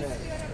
Amen.